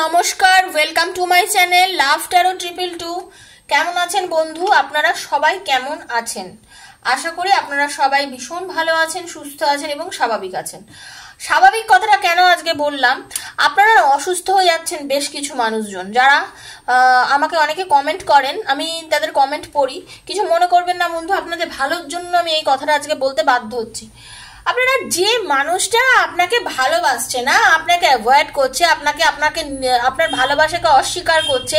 নমস্কার welcome to my channel love tarot triple two কেমন আছেন বন্ধু? আপনারা সবাই কেমন আছেন? আশা করি আপনারা সবাই ভীষণ ভালো আছেন, সুস্থ আছেন এবং স্বাভাবিক আছেন। স্বাভাবিক কথাটা কেন আজকে বললাম? আপনারা অসুস্থ হয়ে যাচ্ছেন বেশ কিছু মানুষজন। যারা আমাকে অনেকে কমেন্ট করেন, আমি তাদের কমেন্ট পড়ি। কিছু মনে করবেন না বন্ধু, আপনাদের ভালোর জন্য আমি এই কথাটা আজকে বলতে বাধ্য হচ্ছি। আপনারা যে মানুষটা আপনাকে ভালোবাসছে না আপনাকে অ্যাভয়েড করছে আপনাকে আপনাকে আপনার ভালোবাসাকে অস্বীকার করছে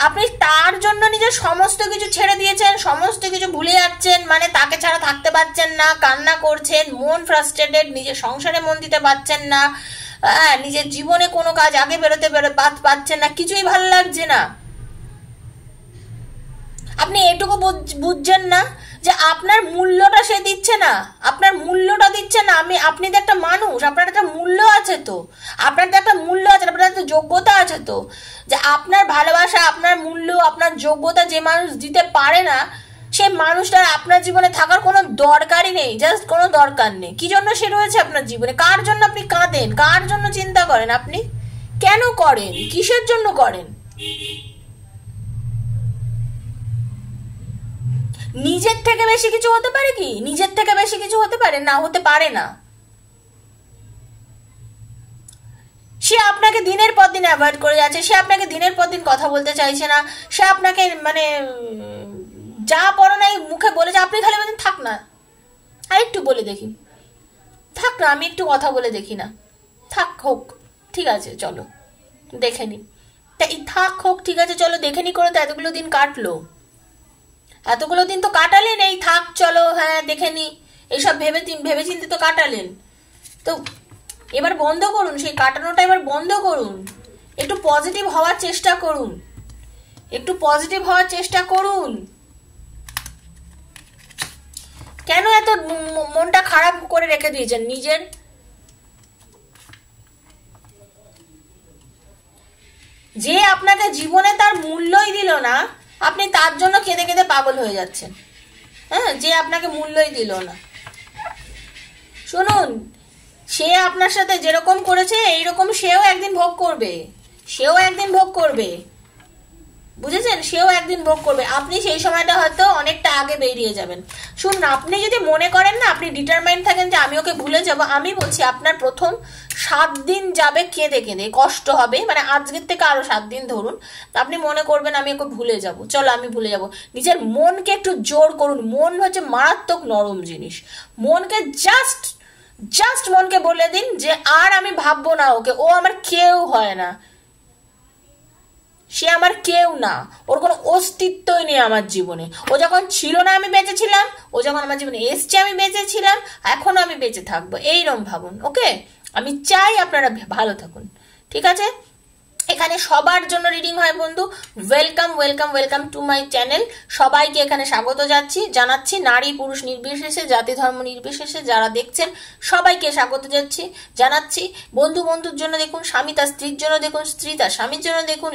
আপনি তার জন্য নিজের সমস্ত কিছু ছেড়ে দিয়েছেন সমস্ত কিছু ভুলে যাচ্ছেন মানে তাকে ছাড়া থাকতে পারছেন না কান্না করছেন মন ফ্রাস্ট্রেটেড নিজের সংসারে মন দিতে পারছেন না হ্যাঁ, নিজের জীবনে কোনো কাজ আগে বেরোতে বেরো- পারছেন না কিছুই ভালো লাগছে না। আপনি এটুকু বুঝ- বুঝছেন না? যে আপনার মূল্যটা সে দিচ্ছে না। আপনার মূল্যটা দিচ্ছে না। আমি, আপনি তো একটা মানুষ, আপনার একটা মূল্য আছে তো। আপনার তো একটা মূল্য আছে, আপনার একটা যোগ্যতা আছে তো। যে আপনার ভালোবাসা, আপনার মূল্য, আপনার যোগ্যতা যে মানুষ দিতে পারে না সেই মানুষটার আপনার জীবনে থাকার কোনো দরকারই নেই জাস্ট কোনো দরকার নেই। কি জন্য সে রয়েছে আপনার জীবনে? কার জন্য আপনি কাঁদেন? কার জন্য চিন্তা করেন আপনি? কেন করেন? কিসের জন্য করেন? নিজের থেকে বেশি কিছু হতে পারে কি? নিজের থেকে বেশি কিছু হতে পারে? না, হতে পারে না। সে আপনাকে দিনের পর দিন অ্যাভয়েড করে যাচ্ছে, সে আপনাকে দিনের পর দিন কথা বলতে চাইছে না, সে আপনাকে মানে যা পড়ো নাই মুখে বলেছে আপনি খালি বলছেন থাক না। আর একটু বলে দেখি। থাক না, আমি একটু কথা বলে দেখি না। থাক হোক, ঠিক আছে, চলো, দেখে নি। তা থাক হোক, ঠিক আছে, চলো, দেখে নি করে তো এতগুলো দিন কাটলো। এতগুলো দিন তো কাটালেন, এই থাক, চলো হ্যাঁ দেখে নি। এইসব ভেবে ভেবে চিন্তে তো কাটালেন। তো এবার বন্ধ করুন, সেই কাটানোটা এবার বন্ধ করুন। একটু পজিটিভ হওয়ার চেষ্টা করুন। একটু পজিটিভ হওয়ার চেষ্টা করুন। কেন এত মনটা খারাপ করে রেখে দিয়েছেন নিজের? যে আপনাকে জীবনে তার মূল্যই দিল না আপনি তার জন্য কেঁদে কেঁদে পাগল হয়ে যাচ্ছেন। হ্যাঁ যে আপনাকে মূল্যই দিল না। শুনুন, সে আপনার সাথে যেরকম করেছে, এইরকম সেও একদিন ভোগ করবে। সেও একদিন ভোগ করবে। বুঝেছেন? সেও একদিন ভোগ করবে। আপনি সেই সময়টা হয়তো অনেকটা আগে বেরিয়ে যাবেন। শুনুন আপনি যদি মনে করেন না, আপনি ডিটারমাইন্ড থাকেন যে আমি ওকে ভুলে যাব, আমি বলছি আপনার প্রথম সাত দিন যাবে কেঁদে কেঁদে, কষ্ট হবে মানে আজকের থেকে আরও সাত দিন ধরুন আপনি মনে করবেন আমি ওকে ভুলে যাব। চলো, আমি ভুলে যাব। নিজের মনকে একটু জোর করুন। মন হচ্ছে মারাত্মক নরম জিনিস। মনকে জাস্ট জাস্ট মনকে বলে দিন যে, আর আমি ভাববো না ওকে। ও আমার কেউ হয় না। সে আমার কেউ না। ওর কোনো অস্তিত্বই নেই আমার জীবনে। ও যখন ছিল না আমি বেঁচে ছিলাম, ও যখন আমার জীবনে এসছে আমি বেঁচে ছিলাম, এখনও আমি বেঁচে থাকব। এইরম ভাবুন ওকে আমি চাই আপনারা ভালো থাকুন। ঠিক আছে? এখানে সবার জন্য রিডিং হয় বন্ধু। Welcome welcome welcome to my channel সবাইকে এখানে স্বাগত যাচ্ছি জানাচ্ছি। নারী, পুরুষ নির্বিশেষে, জাতি, ধর্ম নির্বিশেষে যারা দেখছেন, সবাইকে স্বাগত যাচ্ছি জানাচ্ছি। বন্ধু, বন্ধুর জন্য দেখুন, স্বামী তার স্ত্রীর জন্য দেখুন, স্ত্রী তার স্বামীর জন্য দেখুন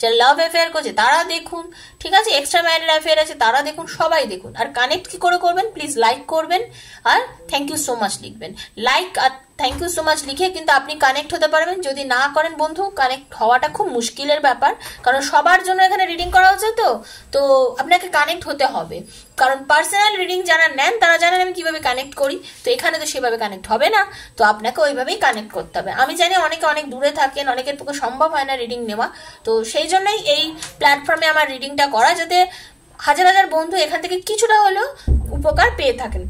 যারা লাভ অ্যাফেয়ার করছে, তারা দেখুন। ঠিক আছে? এক্সট্রা ম্যারিড অ্যাফেয়ার আছে, তারা দেখুন, সবাই দেখুন। আর কানেক্ট কি করে করবেন? প্লিজ লাইক করবেন। আর থ্যাংক ইউ সো মাচ লিখবেন। লাইক আর থ্যাংক ইউ সো মাচ লিখে কিন্তু আপনি কানেক্ট হতে পারবেন। যদি না করেন বন্ধু কানেক্ট হওয়াটা খুব মুশকিলের ব্যাপার, কারণ সবার জন্য এখানে রিডিং করা হচ্ছে তো তো আপনাকে কানেক্ট হতে হবে। কারণ পার্সোনাল রিডিং যারা নেন, তারা জানেন আমি কীভাবে কানেক্ট করি। তো এখানে তো সেভাবে কানেক্ট হবে না, তো আপনাকে ওইভাবেই কানেক্ট করতে হবে। আমি জানি অনেকে অনেক দূরে থাকেন, অনেকের পক্ষে সম্ভব হয় না রিডিং নেওয়া। তো সেই জন্যই এই প্ল্যাটফর্মে আমার রিডিংটা করা, যাতে হাজার হাজার বন্ধু এখান থেকে কিছুটা হলেও উপকার পেয়ে থাকেন।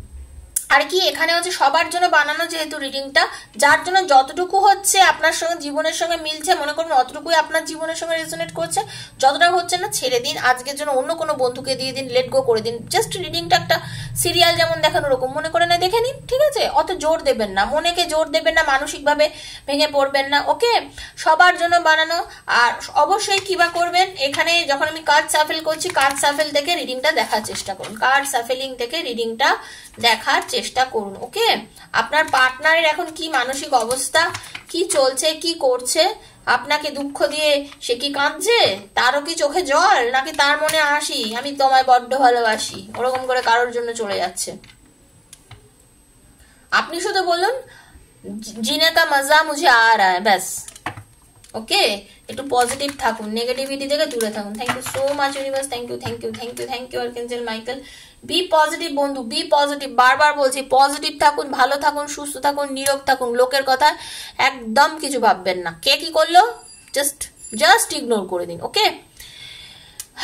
আর কি, এখানে হচ্ছে সবার জন্য বানানো যেহেতু রিডিংটা যার জন্য যতটুকু হচ্ছে আপনার সঙ্গে জীবনের সঙ্গে মিলছে, মনে করুন অতটুকুই আপনার জীবনের সঙ্গে রেজোনেট করছে, যতটা হচ্ছে না ছেড়ে দিন, আজকের জন্য অন্য কোনো বন্ধুকে দিয়ে দিন লেট গো করে দিন। জাস্ট রিডিংটা একটা সিরিয়াল যেমন দেখানো ওরকম, মনে করে না, দেখে নিন, ঠিক আছে? অত জোর দেবেন না, মনেকে জোর দেবেন না, মানসিকভাবে ভেঙে পড়বেন না ওকে সবার জন্য বানানো, আর অবশ্যই কিবা করবেন, এখানে যখন আমি কার্ড সাফেল করছি কার্ড সাফেল থেকে রিডিংটা দেখার চেষ্টা করুন। কার্ড সাফেলিং থেকে রিডিংটা দেখার চেষ্টা করুন, ওকে? আপনার পার্টনারের এখন কি মানসিক অবস্থা? কি চলছে? কি করছে? আপনাকে দুঃখ দিয়ে সে কি কাঁদছে? তারও কি চোখে জল? নাকি তার মনে হাসি? আমি তোমায় বড্ড ভালোবাসি। ওরকম করে কারোর জন্য চলে যাচ্ছে। আপনি শুধু বলুন জিনে কা মজা মুঝে আ রা ব্যাস। ওকে একটু পজিটিভ থাকুন নেগেটিভিটি থেকে দূরে থাকুন। Thank you so much universe thank you thank you thank you thank you archangel Michael be positive বন্ধু বি পজিটিভ বারবার বলছি পজিটিভ থাকুন, ভালো থাকুন, সুস্থ থাকুন, নীরব থাকুন। লোকের কথা একদম কিছু ভাববেন না। কে কি করল? জাস্ট জাস্ট ইগনোর করে দিন okay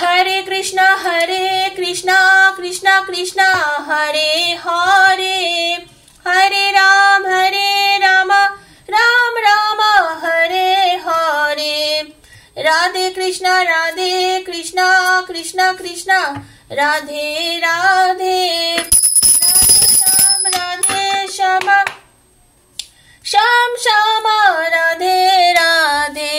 Hare Krishna Hare Krishna Krishna Krishna, Hare Hare. Hare Ram Hare Ram Ram Ram, Hare Hare. Radhe Krishna Radhe Krishna Krishna Krishna, Radhe Radhe. Radhe Shyam Shyam. Shyam Radhe Radhe.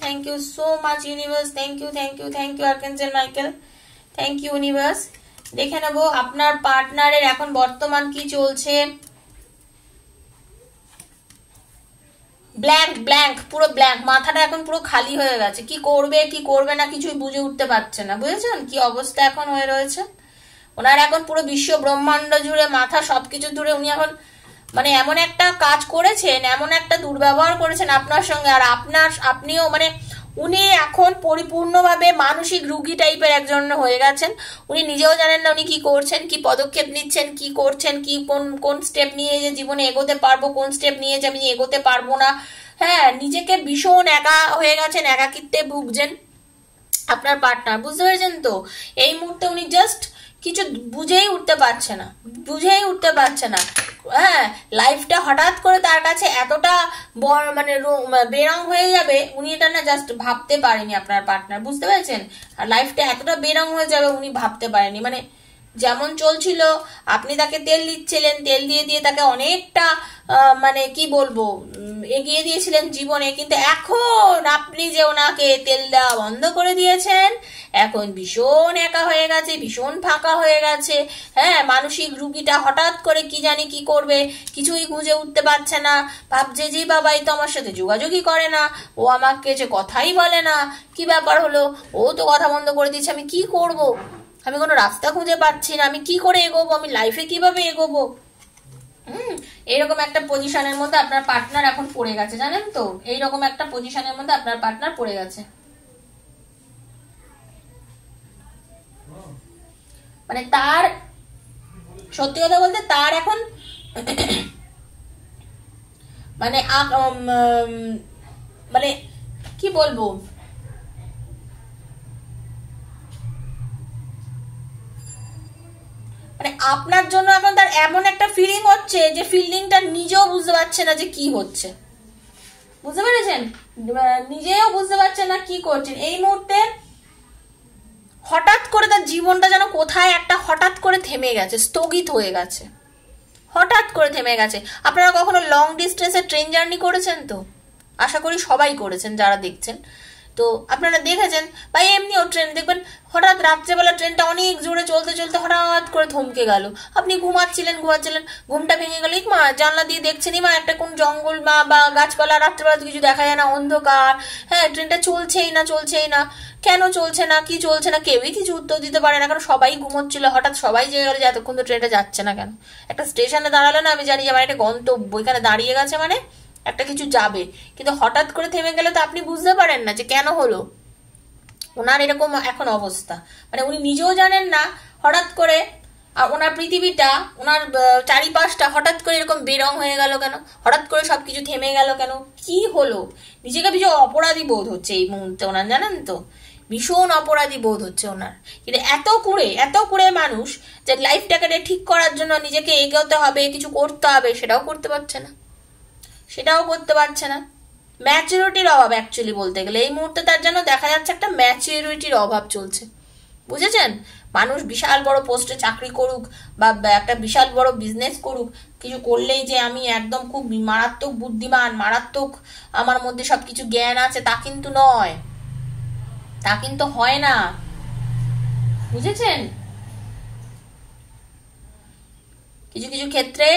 Thank you so much universe thank you thank you thank you archangel Michael thank you universe দেখে নেব আপনার পার্টনারের এখন বর্তমান কি চলছে। Blank blank পুরো blank মাথাটা এখন পুরো খালি হয়ে গেছে। কি করবে কি করবে না, কিছুই বুঝে উঠতে পারছে না। বুঝেছেন? কি অবস্থা এখন হয়ে রয়েছে? ওনার এখন পুরো বিশ্ব ব্রহ্মাণ্ড জুড়ে মাথা সবকিছু ধরে উনি এখন মানে এমন একটা কাজ করেছেন, এমন একটা দুর্ব্যবহার করেছেন আপনার সঙ্গে। আর আপনার, আপনিও মানে উনি এখন পরিপূর্ণভাবে মানসিক রুগী টাইপের একজন হয়ে গেছেন। উনি নিজেও জানেন না উনি কি করছেন, কি পদক্ষেপ নিচ্ছেন, কি করছেন, কি কোন কোন স্টেপ নিয়ে যে জীবনে এগোতে পারব, কোন স্টেপ নিয়ে যে আমি এগোতে পারব না। হ্যাঁ নিজেকে ভীষণ একা হয়ে গেছেন, একাকিত্বে ভুগছেন আপনার পার্টনার বুঝতে পেরেছেন তো? এই মুহূর্তে উনি জাস্ট কিছু বুঝেই উঠতে পারছে না, বুঝেই উঠতে পারছে না। হ্যাঁ লাইফটা হঠাৎ করে তার কাছে এতটা বড় মানে বেরং হয়ে যাবে, উনি এটা না জাস্ট ভাবতে পারেনি আপনার পার্টনার বুঝতে পেরেছেন? আর লাইফটা এতটা বেরং হয়ে যাবে, উনি ভাবতে পারেনি। মানে যেমন চলছিল, আপনি তাকে তেল দিচ্ছিলেন, তেল দিয়ে দিয়ে তাকে অনেকটা মানে কি বলব এগিয়ে দিয়েছিলেন জীবনে, কিন্তু এখন আপনি যে ওনাকে তেল দেওয়া বন্ধ করে দিয়েছেন, এখন ভীষণ একা হয়ে গেছে, ভীষণ ফাঁকা হয়ে গেছে। হ্যাঁ মানসিক রুগীটা হঠাৎ করে কি জানি কি করবে, কিছুই খুঁজে উঠতে পারছে না। ভাবছে যে বাবাই তো আমার সাথে যোগাযোগই করে না। ও আমাকে যে কথাই বলে না, কি ব্যাপার হলো? ও তো কথা বন্ধ করে দিয়েছে, আমি কি করব? আমি কোনো রাস্তা খুঁজে পাচ্ছি না। আমি কি করে এগোবো? আমি লাইফে কীভাবে এগোবো? হুম, এইরকম একটা পজিশনের মধ্যে আপনার পার্টনার এখন পড়ে গেছে, জানেন তো? এইরকম একটা পজিশনের মধ্যে আপনার পার্টনার পড়ে গেছে। মানে তার, সত্যি কথা বলতে তার এখন মানে মানে কি বলব? মানে আপনার জন্য এখন তার এমন একটা ফিলিং হচ্ছে যে ফিলিংটা নিজেও বুঝতে পারছে না যে কি হচ্ছে। বুঝতে পেরেছেন? নিজেও বুঝতে পারছে না কি করছেন। এই মুহূর্তে হঠাৎ করে তার জীবনটা যেন কোথায় একটা হঠাৎ করে থেমে গেছে, স্থগিত হয়ে গেছে। হঠাৎ করে থেমে গেছে। আপনারা কখনো লং ডিস্টেন্সে ট্রেন জার্নি করেছেন তো? আশা করি সবাই করেছেন, যারা দেখছেন। তো আপনারা দেখেছেন বা এমনিও ট্রেন, দেখবেন হঠাৎ রাত্রেবেলা ট্রেনটা অনেক জোরে চলতে চলতে হঠাৎ করে থমকে গেল। আপনি ঘুমাচ্ছিলেন ঘুমাচ্ছিলেন, ঘুমটা ভেঙে গেল। মা জানলা দিয়ে দেখছেন মা একটা কোন জঙ্গল মা বা গাছপালা, রাত্রেবেলা কিছু দেখা যায় না, অন্ধকার। হ্যাঁ ট্রেনটা চলছেই না চলছেই না। কেন চলছে না, কি চলছে না, কেউই কিছু উত্তর দিতে পারে না, কারণ সবাই ঘুমোচ্ছিল, হঠাৎ সবাই জেগে গেল যে এতক্ষণ তো ট্রেনটা যাচ্ছে না কেন? একটা স্টেশনে দাঁড়াল না, আমি জানি যে আমার একটা গন্তব্য, এখানে দাঁড়িয়ে গেছে মানে একটা কিছু যাবে। কিন্তু হঠাৎ করে থেমে গেলে তো আপনি বুঝতে পারেন না যে কেন হলো। ওনার এরকম এখন অবস্থা। মানে উনি নিজেও জানেন না, হঠাৎ করে, আর ওনার পৃথিবীটা, ওনার চারিপাশটা হঠাৎ করে এরকম বেরং হয়ে গেল কেন? হঠাৎ করে সব কিছু থেমে গেল কেন? কি হলো? নিজেকে ভীষণ অপরাধী বোধ হচ্ছে এই মুহূর্তে ওনার, জানেন তো? ভীষণ অপরাধী বোধ হচ্ছে ওনার। কিন্তু এত কুড়ে এত কুড়ে মানুষ যে লাইফটাকে ঠিক করার জন্য নিজেকে এগোতে হবে, কিছু করতে হবে, সেটাও করতে পারছে না। সেটাও করতে পারছে না। ম্যাচুরিটির অভাব অ্যাকচুয়ালি বলতে গেলে। এই মুহূর্তে তার জন্য দেখা যাচ্ছে একটা ম্যাচুরিটির অভাব চলছে। বুঝেছেন? মানুষ বিশাল বড় পোস্টে চাকরি করুক বা একটা বিশাল বড় বিজনেস করুক, কিছু করলেই যে আমি একদম খুব মারাত্মক বুদ্ধিমান, মারাত্মক আমার মধ্যে সব কিছু জ্ঞান আছে, তা কিন্তু নয়। তা কিন্তু হয় না। বুঝেছেন? কিছু কিছু ক্ষেত্রে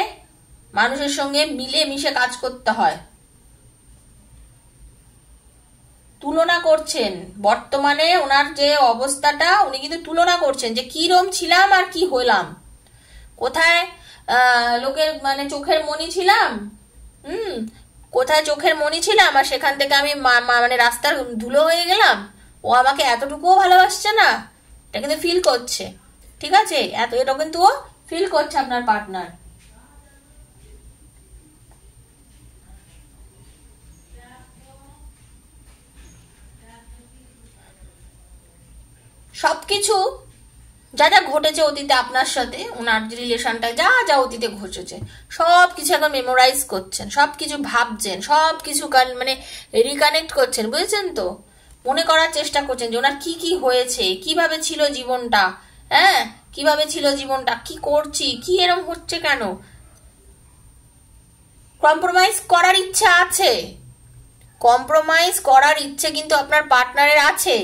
মানুষের সঙ্গে মিলে মিশে কাজ করতে হয়। তুলনা করছেন। বর্তমানে ওনার যে অবস্থাটা, উনি কিন্তু তুলনা করছেন যে কিরম ছিলাম আর কি হলাম। কোথায় লোকের মানে চোখের মনি ছিলাম? হুম, কোথায় চোখের মনি ছিলাম আর সেখান থেকে আমি মানে রাস্তার ধুলো হয়ে গেলাম? ও আমাকে এতটুকুও ভালোবাসছে না? এটা কিন্তু ফিল করছে। ঠিক আছে? এত, এটা কিন্তু ও ফিল করছে আপনার পার্টনার সবকিছু যা যা ঘটেছে অতীতে আপনার সাথে, ওনার যে রিলেশনটা যা যা অতীতে ঘটেছে সব কিছু এখন মেমোরাইজ করছেন সব কিছু ভাবছেন সব কিছু মানে রিকানেক্ট করছেন, বুঝেছেন তো? মনে করার চেষ্টা করছেন যে ওনার কি কি হয়েছে, কীভাবে ছিল জীবনটা হ্যাঁ? কীভাবে ছিল জীবনটা, কি করছি, কি এরম হচ্ছে কেন? কম্প্রোমাইজ করার ইচ্ছা আছে। কম্প্রোমাইজ করার ইচ্ছে কিন্তু আপনার পার্টনারের আছে,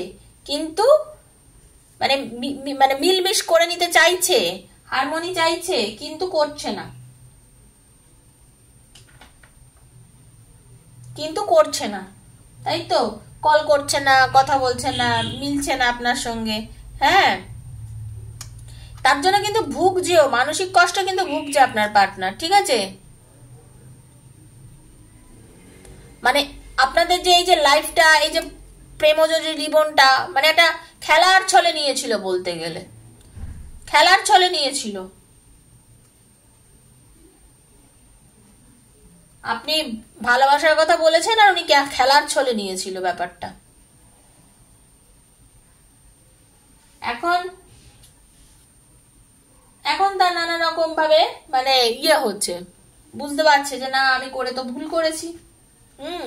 কিন্তু মানে মানে মিলমিশ করে নিতে চাইছে, হারমোনি চাইছে, কিন্তু করছে না। কিন্তু করছে না। তাই তো, কল করছে না, কথা বলছে না, মিলছে না আপনার সঙ্গে হ্যাঁ? তার জন্য কিন্তু ভুগছেও মানসিক কষ্ট কিন্তু ভুগছে আপনার পার্টনার ঠিক আছে? মানে আপনাদের যে এই যে লাইফটা এই যে প্রেমজ যে জীবনটা মানে একটা খেলার ছলে নিয়েছিল বলতে গেলে। খেলার ছলে নিয়েছিল। আপনি ভালোবাসার কথা বলেছেন আর উনি খেলার ছলে নিয়েছিল ব্যাপারটা। এখন এখন তার নানা রকম ভাবে মানে ইয়ে হচ্ছে। বুঝতে পারছে যে না, আমি করে তো ভুল করেছি। হুম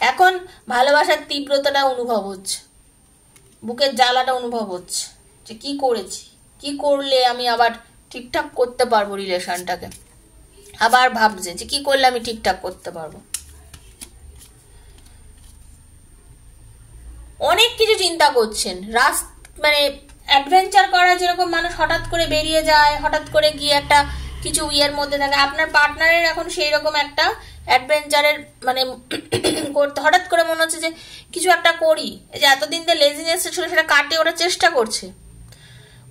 এখন ভালোবাসার তীব্রতাটা অনুভব হচ্ছে। বুকের জ্বালাটা অনুভব হচ্ছে যে কি করেছি, কি করলে আমি আবার ঠিকঠাক করতে পারব রিলেশনটাকে। আবার ভাবছে যে কি করলে আমি ঠিকঠাক করতে পারব। অনেক কিছু চিন্তা করছেন। রাস মানে অ্যাডভেঞ্চার করা যেরকম মানুষ হঠাৎ করে বেরিয়ে যায়, হঠাৎ করে গিয়ে একটা কিছু ইয়ের মধ্যে থাকে। আপনার পার্টনারের এখন সেই রকম একটা অ্যাডভেঞ্চারের মানে করতে, হঠাৎ করে মনে হচ্ছে যে কিছু একটা করি। যে এতদিন যে লেজিনেস ছিল, সেটা কাটিয়ে ওরা চেষ্টা করছে।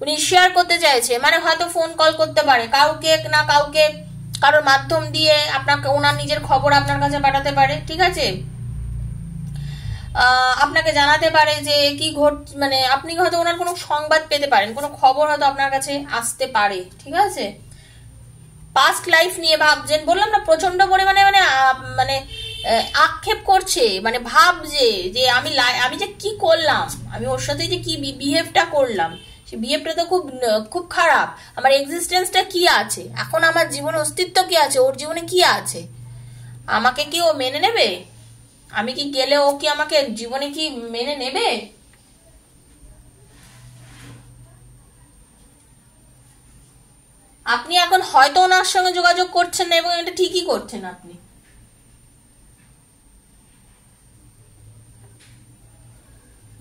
উনি শেয়ার করতে চাইছে মানে হয়তো ফোন কল করতে পারে। কাউকে না কাউকে কারোর মাধ্যম দিয়ে আপনাকে, ওনার নিজের খবর আপনার কাছে পাঠাতে পারে, ঠিক আছে? আপনাকে জানাতে পারে যে কি ঘট মানে আপনি হয়তো ওনার কোনো সংবাদ পেতে পারেন, কোনো খবর হয়তো আপনার কাছে আসতে পারে, ঠিক আছে? পাস্ট লাইফ নিয়ে ভাবছেন, বললাম না প্রচণ্ড পরিমাণে মানে আক্ষেপ করছে মানে ভাবছে যে আমি আমি যে কি করলাম? আমি ওর সাথে যে কি বিহেভটা করলাম? সে বিহেভটা তো খুব খুব খারাপ। আমার এক্সিস্টেন্সটা কি আছে? এখন আমার জীবনে অস্তিত্ব কি আছে? ওর জীবনে কি আছে? আমাকে কি ও মেনে নেবে? আমি কি গেলে ও কি আমাকে জীবনে কি মেনে নেবে? আপনি এখন হয়তো ওনার সঙ্গে যোগাযোগ করছেন না এবং এটা ঠিকই করছেন আপনি।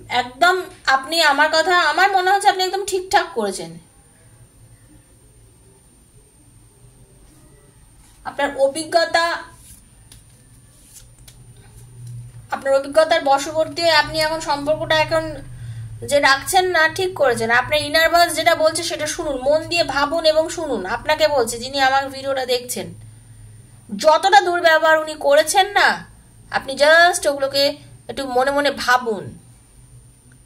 একদম আপনি আমার কথা, আমার মনে হচ্ছে আপনি একদম ঠিকঠাক করেছেন। আপনার অভিজ্ঞতা, আপনার অভিজ্ঞতার বশবর্তী আপনি এখন সম্পর্কটা এখন যে রাখছেন না, ঠিক করেছেন। আপনার ইনার ভয়েস যেটা বলছে সেটা শুনুন, মন দিয়ে ভাবুন এবং শুনুন। আপনাকে বলছে, যিনি আমার ভিডিওটা দেখছেন, যতটা দুর্ব্যবহার উনি করেছেন না, আপনি জাস্ট ওগুলোকে একটু মনে মনে ভাবুন।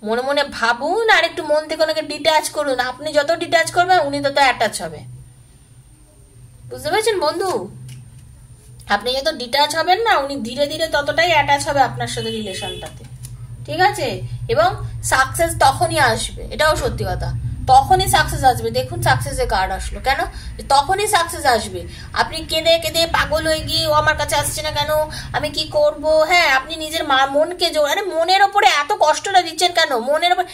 মনে মনে ভাবুন আর একটু মন থেকে ওনাকে ডিট্যাচ করুন। আপনি যত ডিট্যাচ করবেন, উনি তত অ্যাটাচ হবে। বুঝতে পেরেছেন, বন্ধু? আপনি যত ডিট্যাচ হবেন না, উনি ধীরে ধীরে ততটাই অ্যাটাচ হবে আপনার সাথে রিলেশনটাতে ঠিক আছে? এবং সাকসেস তখনই আসবে। এটাও সত্যি কথা। তখনই সাকসেস আসবে। দেখুন সাকসেসের কার্ড আসলো, কেন? তখনই সাকসেস আসবে। আপনি কেঁদে কেঁদে পাগল হয়ে গিয়ে, ও আমার কাছে আসছে না কেন? আমি কি করব? হ্যাঁ আপনি নিজের মা, মনকে জোর আরে মনের ওপরে এত কষ্টটা দিচ্ছেন কেন? মনের ওপর,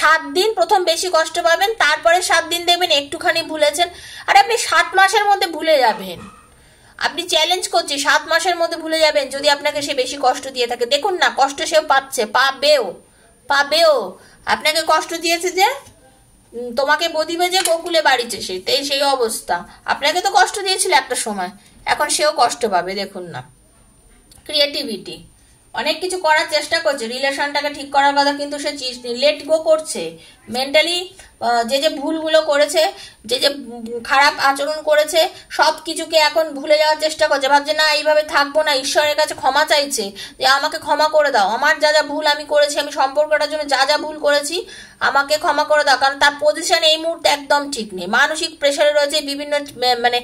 সাত দিন প্রথম বেশি কষ্ট পাবেন, তারপরে সাত দিন দেখবেন একটুখানি ভুলেছেন। আর আপনি সাত মাসের মধ্যে ভুলে যাবেন। আপনি চ্যালেঞ্জ করছি, সাত মাসের মধ্যে ভুলে যাবেন, যদি আপনাকে সে বেশি কষ্ট দিয়ে থাকে। দেখুন না, কষ্ট সেও পাচ্ছে, পাবেও পাবেও। আপনাকে কষ্ট দিয়েছে যে তোমাকে বদিবে যে গোকুলে বাড়িছে সে তাই সেই অবস্থা। আপনাকে তো কষ্ট দিয়েছিল একটা সময়। এখন সেও কষ্ট পাবে, দেখুন না। ক্রিয়েটিভিটি অনেক কিছু করার চেষ্টা করছে। রিলেশনটাকে ঠিক করার কথা কিন্তু সে লেট গো করছে। মেন্টালি যে যে ভুলগুলো করেছে, যে যে খারাপ আচরণ করেছে সব কিছুকে এখন ভুলে যাওয়ার চেষ্টা করছে। ভাবছে, না, এইভাবে থাকব না, ঈশ্বরের কাছে ক্ষমা চাইছে। যে আমাকে ক্ষমা করে দাও। আমার যা যা ভুল আমি করেছি, আমি সম্পর্কটার জন্য যা যা ভুল করেছি, আমাকে ক্ষমা করে দাও। কারণ তার পজিশন এই মুহূর্তে একদম ঠিক নেই। মানসিক প্রেশারে রয়েছে, বিভিন্ন মানে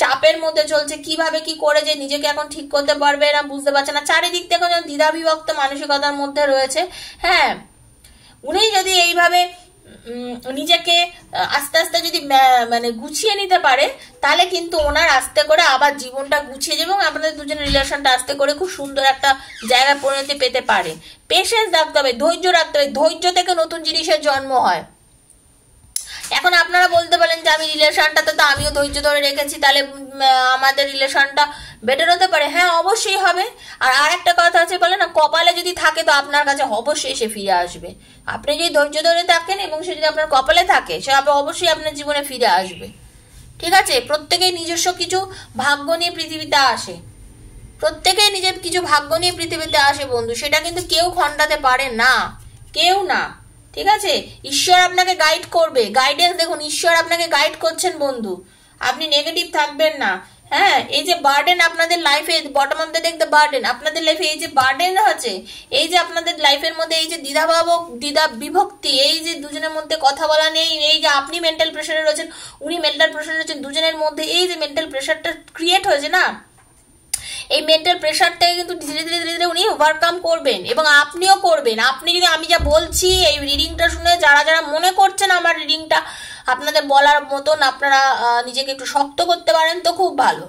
চাপের মধ্যে চলছে, কীভাবে কি করে যে নিজেকে এখন ঠিক করতে পারবে না বুঝতে পারছে না। চারিদিক থেকে দ্বিধাবিভক্ত মানসিকতার মধ্যে রয়েছে। হ্যাঁ উনি যদি এইভাবে নিজেকে আস্তে আস্তে যদি মানে গুছিয়ে নিতে পারে, তাহলে কিন্তু ওনার আস্তে করে আবার জীবনটা গুছিয়ে যাবে এবং আপনাদের দুজনের রিলেশনটা আস্তে করে খুব সুন্দর একটা জায়গায় পরিণতি পেতে পারে। পেশেন্স রাখতে হবে ধৈর্য রাখতে হবে। ধৈর্য থেকে নতুন জিনিসের জন্ম হয়। এখন আপনারা বলতে পারেন যে আমি রিলেশনটাতে তো আমিও ধৈর্য ধরে রেখেছি, তাহলে আমাদের রিলেশনটা বেটার হতে পারে। হ্যাঁ অবশ্যই হবে। আর আর একটা কথা আছে, বলে না, কপালে যদি থাকে তো আপনার কাছে অবশ্যই সে ফিরে আসবে। আপনি যদি ধৈর্য ধরে থাকেন এবং সে যদি আপনার কপালে থাকে, সে অবশ্যই আপনার জীবনে ফিরে আসবে। ঠিক আছে? প্রত্যেকেই নিজস্ব কিছু ভাগ্য নিয়ে পৃথিবীতে আসে। প্রত্যেকেই নিজের কিছু ভাগ্য নিয়ে পৃথিবীতে আসে, বন্ধু। সেটা কিন্তু কেউ খণ্ডাতে পারে না। কেউ না। ঠিক আছে? ঈশ্বর আপনাকে গাইড করবে। গাইডেন্স দেখুন, ঈশ্বর আপনাকে গাইড করছেন বন্ধু। আপনি নেগেটিভ থাকবেন না। হ্যাঁ এই যে বার্ডেন আপনাদের লাইফে বটম অফ দ্য দেখতে বার্ডেন আপনাদের লাইফে এই যে বার্ডেন আছে, এই যে আপনাদের লাইফের মধ্যে এই যে দ্বিধাভাব দ্বিধা বিভক্তি, এই যে দুজনের মধ্যে কথা বলা নেই, এই যে আপনি মেন্টাল প্রেশারে রয়েছেন, উনি মেন্টাল প্রেশারে রয়েছেন, দুজনের মধ্যে এই যে মেন্টাল প্রেশারটা ক্রিয়েট হয়েছে না? এই মেন্টাল প্রেশারটাকে কিন্তু ধীরে ধীরে ধীরে ধীরে উনি ওভারকাম করবেন এবং আপনিও করবেন। আপনি যদি, আমি যা বলছি, এই রিডিংটা শুনে যারা যারা মনে করছেন আমার রিডিংটা আপনাদের বলার মতন আপনারা নিজেকে একটু শক্ত করতে পারেন, তো খুব ভালো।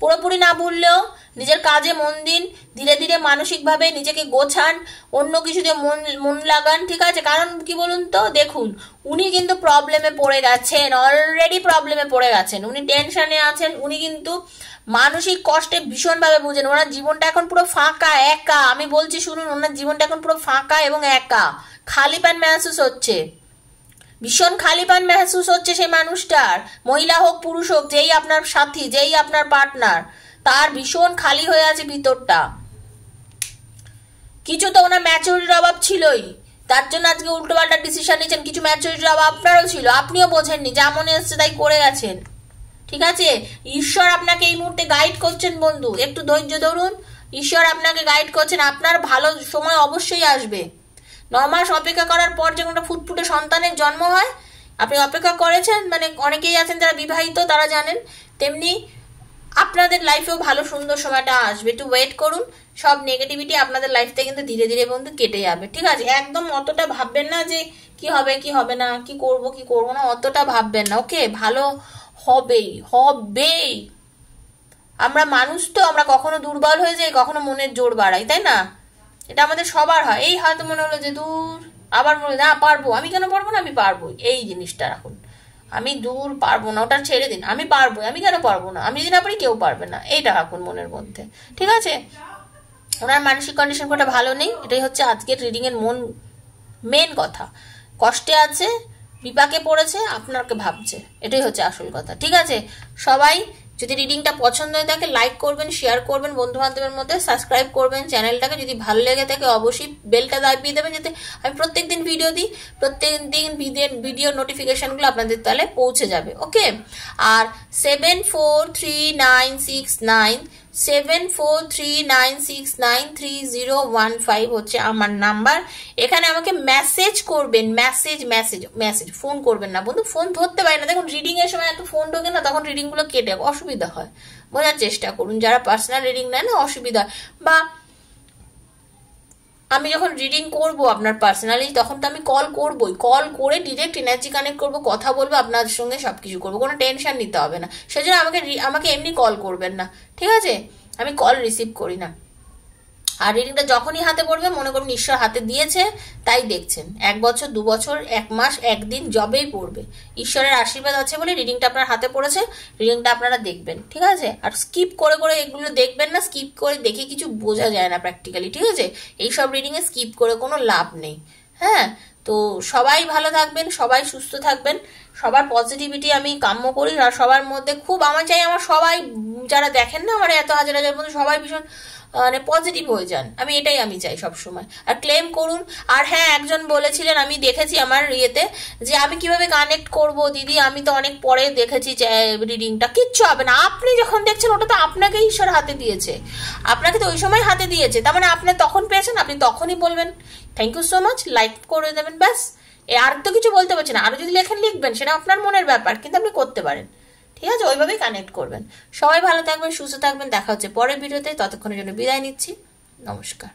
পুরোপুরি না ভুললেও নিজের কাজে মন দিন, ধীরে ধীরে মানসিকভাবে নিজেকে গোছান, অন্য কিছুতে মন মন লাগান, ঠিক আছে? কারণ কি বলুন তো? দেখুন, উনি কিন্তু প্রবলেমে পড়ে গেছেন অলরেডি প্রবলেমে পড়ে গেছেন। উনি টেনশনে আছেন, উনি কিন্তু মানসিক কষ্টে ভীষণভাবে বুঝেন ওনার জীবনটা এখন পুরো ফাঁকা, একা। আমি বলছি, শুনুন, ওনার জীবনটা এখন পুরো ফাঁকা এবং একা। খালি পান মেহসুস হচ্ছে। ভীষণ খালিপান মেহসুস হচ্ছে সেই মানুষটার। মহিলা হোক, পুরুষ হোক, যেই আপনার সাথী, যেই আপনার পার্টনার তার ভীষণ খালি হয়ে আছে ভিতরটা। কিছু তো ওনার ম্যাচুরিটির অভাব ছিলই। তার জন্য আজকে উল্টোপাল্টা ডিসিশন নিয়েছেন। কিছু ম্যাচুরিটির অভাব আপনারও ছিল, আপনিও বোঝেননি যা মনে হচ্ছে তাই করে গেছেন। ঠিক আছে? ঈশ্বর আপনাকে এই মুহূর্তে গাইড করছেন বন্ধু। একটু ধৈর্য ধরুন। ঈশ্বর আপনাকে গাইড করছেন। আপনার ভালো সময় অবশ্যই আসবে। ন মাস অপেক্ষা করার পর যখন একটা ফুটফুটে সন্তানের জন্ম হয়, আপনি অপেক্ষা করেছেন? মানে অনেকেই আছেন যারা বিবাহিত, তারা জানেন। তেমনি আপনাদের লাইফেও ভালো, সুন্দর সময়টা আসবে। একটু ওয়েট করুন। সব নেগেটিভিটি আপনাদের লাইফ থেকে কিন্তু ধীরে ধীরে বন্ধু কেটে যাবে। ঠিক আছে? একদম অতটা ভাববেন না যে, কি হবে কি হবে না, কি করব কি করব না, অতটা ভাববেন না ওকে ভালো হবেই হবেই। আমরা মানুষ তো, আমরা কখনো দুর্বল হয়ে যাই, কখনো মনের জোর বাড়াই, তাই না? এটা আমাদের সবার হয়। এই হয়তো মনে হলো যে, দূর, আবার মনে না, পারব। আমি কেন পারব না? আমি পারব এই জিনিসটা রাখুন। আমি দূর পারব না, ওটা ছেড়ে দিন। আমি পারব আমি কেন পারব না? আমি যদি না পারি, কেউ পারবে না। এইটা রাখুন মনের মধ্যে। ঠিক আছে? ওনার মানসিক কন্ডিশন খুব ভালো নেই। এটাই হচ্ছে আজকের রিডিং এর মন মেন কথা। কষ্টে আছে, বিপাকে পড়েছে, আপনাকে ভাবছে। এটাই হচ্ছে আসল কথা। ঠিক আছে? সবাই যদি রিডিংটা পছন্দ হয়ে থাকে লাইক করবেন শেয়ার করবেন বন্ধু বান্ধবের মধ্যে সাবস্ক্রাইব করবেন চ্যানেলটাকে যদি ভালো লেগে থাকে, অবশ্যই বেলটা দাবিয়ে দেবেন যাতে আমি প্রত্যেক দিন ভিডিও দিই। প্রত্যেক দিন ভিডিও নোটিফিকেশনগুলো আপনাদের তাহলে পৌঁছে যাবে ওকে আর seven four three nine six nine seven four three nine six nine three zero one five হচ্ছে আমার নাম্বার। এখানে আমাকে মেসেজ করবেন মেসেজ মেসেজ মেসেজ ফোন করবেন না। বন্ধু ফোন ধরতে পারি না। দেখুন রিডিং এর সময় এত ফোন ঢোকে না, তখন রিডিংগুলো কেটে, অসুবিধা হয়। বোঝার চেষ্টা করুন। যারা পার্সোনাল রিডিং নেয় না, অসুবিধা। বা আমি যখন রিডিং করব আপনার পার্সোনালি তখন তো আমি কল করবই। কল করে ডিরেক্ট এনার্জি কানেক্ট করব, কথা বলব আপনার সঙ্গে সব কিছু করব। কোনো টেনশন নিতে হবে না। সেজন্য আমাকে আমাকে এমনি কল করবেন না। ঠিক আছে? আমি কল রিসিভ করি না। আর রিডিংটা যখনই হাতে পড়বে, মনে করুন ঈশ্বর হাতে দিয়েছে, তাই দেখছেন। এক বছর, দু বছর, এক মাস, একদিন জবেই পড়বে। ঈশ্বরের আশীর্বাদ আছে বলে রিডিংটা আপনার হাতে পড়েছে রিডিংটা আপনারা দেখবেন, ঠিক আছে? আর স্কিপ করে করে এগুলো দেখবেন না স্কিপ করে দেখে কিছু বোঝা যায় না প্র্যাকটিক্যালি ঠিক আছে? এইসব রিডিংয়ে স্কিপ করে কোনো লাভ নেই হ্যাঁ? তো সবাই ভালো থাকবেন, সবাই সুস্থ থাকবেন, সবার পজিটিভিটি আমি কাম্য করি, আর সবার মধ্যে খুব, আমার চাই আমার সবাই, যারা দেখেন না আমার এত হাজার হাজার মধ্যে সবাই ভীষণ মানে পজিটিভ হয়ে যান। আমি এটাই আমি চাই সব সময় আর ক্লেম করুন। আর হ্যাঁ একজন বলেছিলেন, আমি দেখেছি আমার ইয়েতে, যে আমি কীভাবে কানেক্ট করব, দিদি, আমি তো অনেক পরে দেখেছি রিডিংটা কিচ্ছু হবে না। আপনি যখন দেখছেন, ওটা তো আপনাকে ঈশ্বর হাতে দিয়েছে। আপনাকে তো ওই সময় হাতে দিয়েছে। তার মানে আপনি তখন পেয়েছেন, আপনি তখনই বলবেন। Thank you so much like করে দেবেন, ব্যাস। আর তো কিছু বলতে পারছি না। আরও যদি লেখেন, লিখবেন। সেটা আপনার মনের ব্যাপার, কিন্তু আপনি করতে পারেন। ঠিক আছে? ওইভাবেই কানেক্ট করবেন। সবাই ভালো থাকবেন, সুস্থ থাকবেন, দেখা হচ্ছে পরের ভিডিওতে। ততক্ষণের জন্য বিদায় নিচ্ছি। নমস্কার।